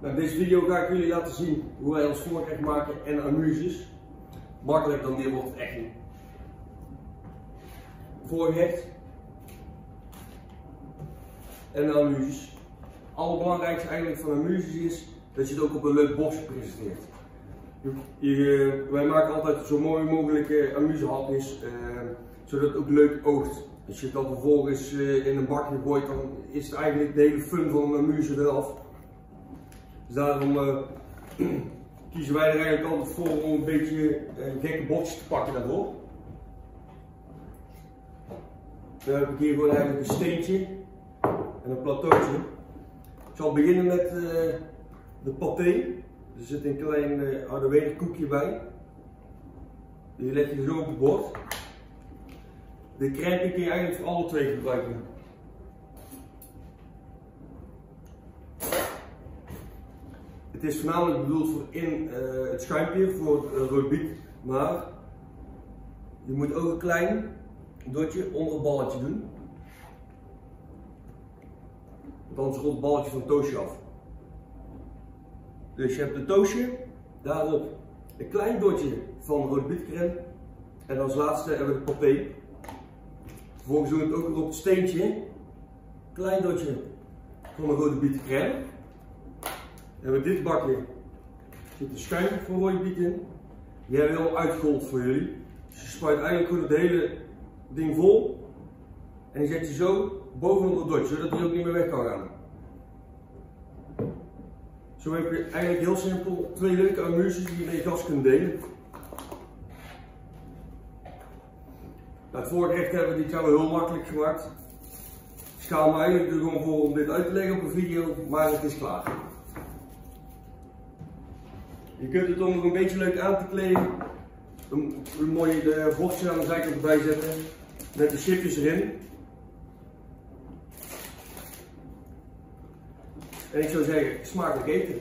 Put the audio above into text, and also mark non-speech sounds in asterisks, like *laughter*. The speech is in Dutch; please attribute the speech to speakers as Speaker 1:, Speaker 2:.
Speaker 1: Nou, in deze video ga ik jullie laten zien hoe wij ons voorgerecht maken en amuses. Makkelijk dan meer wordt echt niet. Voorgerecht en amuses. Het allerbelangrijkste eigenlijk van amuses is dat je het ook op een leuk bord presenteert. Je, wij maken altijd zo mooi mogelijke amusehapjes, uh, zodat het ook leuk oogt. Als je dan vervolgens uh, in een bakje gooit, dan is het eigenlijk de hele fun van een amuse eraf. Dus daarom uh, *clears throat* kiezen wij er eigenlijk altijd voor om een beetje een gekke bordjes te pakken daarvoor. Dan heb ik hier gewoon eigenlijk een steentje en een plateautje. Ik zal beginnen met de paté. Er zit een klein uh, koekje bij. Die leg je zo op het bord. De crème kun je eigenlijk voor alle twee gebruiken. Het is voornamelijk bedoeld voor in uh, het schuimpje, voor het rood maar je moet ook een klein dotje onder het balletje doen. Want anders het balletje van het toosje af. Dus je hebt een toosje, daarop een klein dotje van bietcrème en als laatste hebben we de paté. Vervolgens doen we het ook op het steentje, klein dotje van de rode bietcrème. Hebben we dit bakje, zit een schuim van rode biet in. Die hebben we al uitgerold voor jullie. Dus je spuit eigenlijk gewoon het hele ding vol en die zet je zo bovenop het dotje, zodat hij ook niet meer weg kan gaan. Zo heb je eigenlijk heel simpel twee leuke amuses die je met je gast kunt delen. Nou, het voorgerecht hebben we dit jaar heel makkelijk gemaakt. Ik schaam me eigenlijk er gewoon voor om dit uit te leggen op een video, maar het is klaar. Je kunt het om nog een beetje leuk aan te kleden. Een, mooie de aan de erbij zetten. Met de chipjes erin. En ik zou zeggen, smakelijk eten.